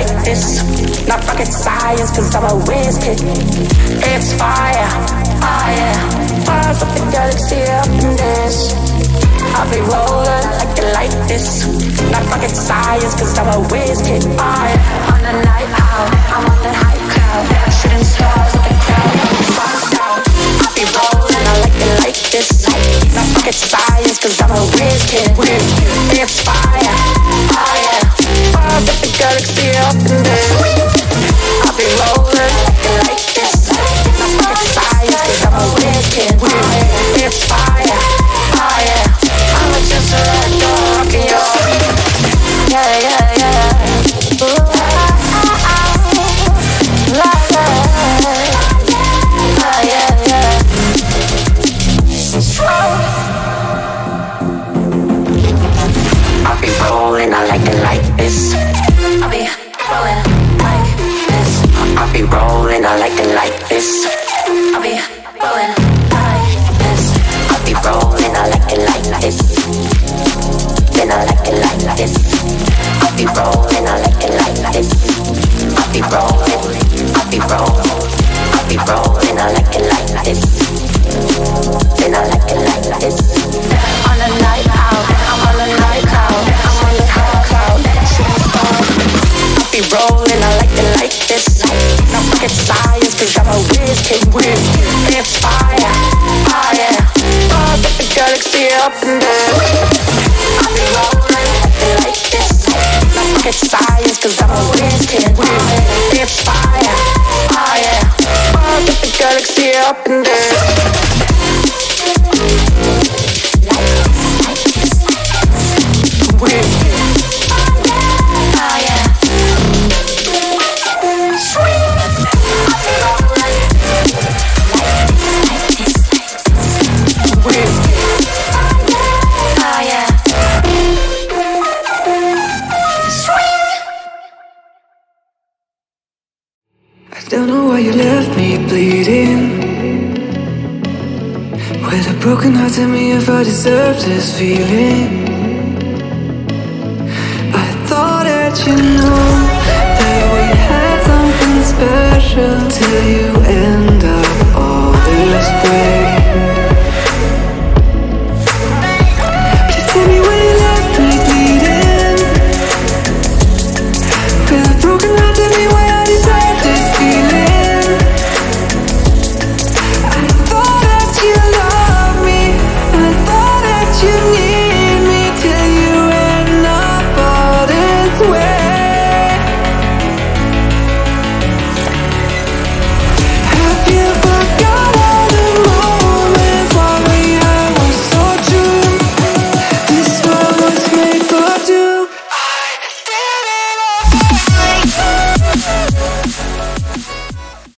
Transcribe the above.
like this. Not rocket science, cause I'm a whiz kid. It's fire, oh yeah. Fires up the galaxy up in this. I'll be rolling like it like this. Not rocket science, cause I'm a whiz kid. Yeah. On the night out, I'm on that high cloud. Shooting stars at the crowd, I'm out. I be rolling, I like it like this. Not rocket science, cause I'm a whiz kid. It's fire, yeah. The galaxy up in this. Like this. I be rolling like this. I be rolling, I like it like this. I be rolling like this. I be rolling, I like it like this. Then I like it like this. I be rolling, I like it like this. I be rolling, I be rolling, I be rolling, I like it like this. Then I like it like this. Rolling, I like it like this. Not rocket science, cause I'm a whiz kid, whiz. It's fire, oh yeah. Stars up the galaxy up in there. I be rolling like it like this. Not rocket science, cause I'm a whiz kid, whiz. It's fire, oh yeah. Stars up the galaxy up in there. Don't know why you left me bleeding. With a broken heart, tell me if I deserve this feeling. I thought that you knew that we had something special till you